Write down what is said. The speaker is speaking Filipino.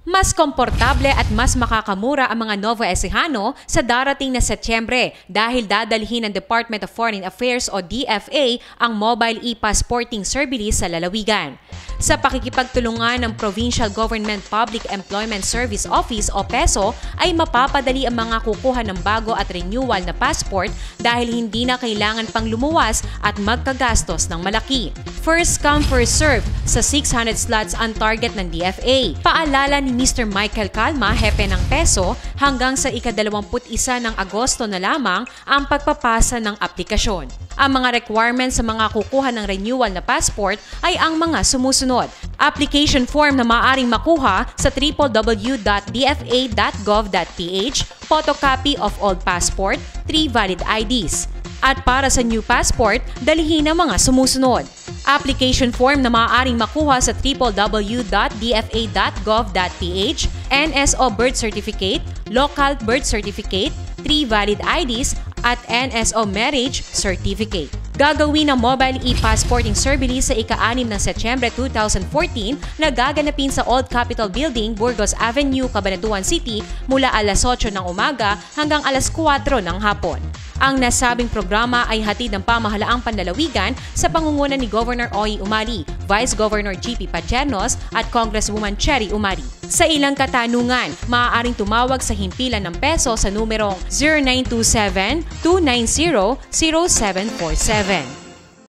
Mas komportable at mas makakamura ang mga Novo Ecijano sa darating na Setyembre dahil dadalhin ng Department of Foreign Affairs o DFA ang mobile e-passporting service sa lalawigan. Sa pakikipagtulungan ng Provincial Government Public Employment Service Office o PESO ay mapapadali ang mga kukuha ng bago at renewal na passport dahil hindi na kailangan pang lumuwas at magkagastos ng malaki. First come first serve sa 600 slots ang target ng DFA. Paalala ni Mr. Michael Calma, hepe ng PESO, hanggang sa ika-21 ng Agosto na lamang ang pagpapasa ng aplikasyon. Ang mga requirements sa mga kukuha ng renewal na passport ay ang mga sumusunod. Application form na maaaring makuha sa www.dfa.gov.ph, photocopy of old passport, 3 valid IDs. At para sa new passport, dalhin ang mga sumusunod. Application form na maaaring makuha sa www.dfa.gov.ph, NSO birth certificate, local birth certificate, 3 valid IDs at NSO marriage certificate. Gagawin ang mobile e-passporting service sa ika-6 ng Setyembre 2014 na gaganapin sa Old Capitol Building, Burgos Avenue, Cabanatuan City mula alas 8 ng umaga hanggang alas 4 ng hapon. Ang nasabing programa ay hatid ng pamahalaang panlalawigan sa pangunguna ni Governor Oy Umali, Vice Governor GP Paternos at Congresswoman Cherry Umali. Sa ilang katanungan, maaaring tumawag sa himpilan ng peso sa numerong 0927-290-0747.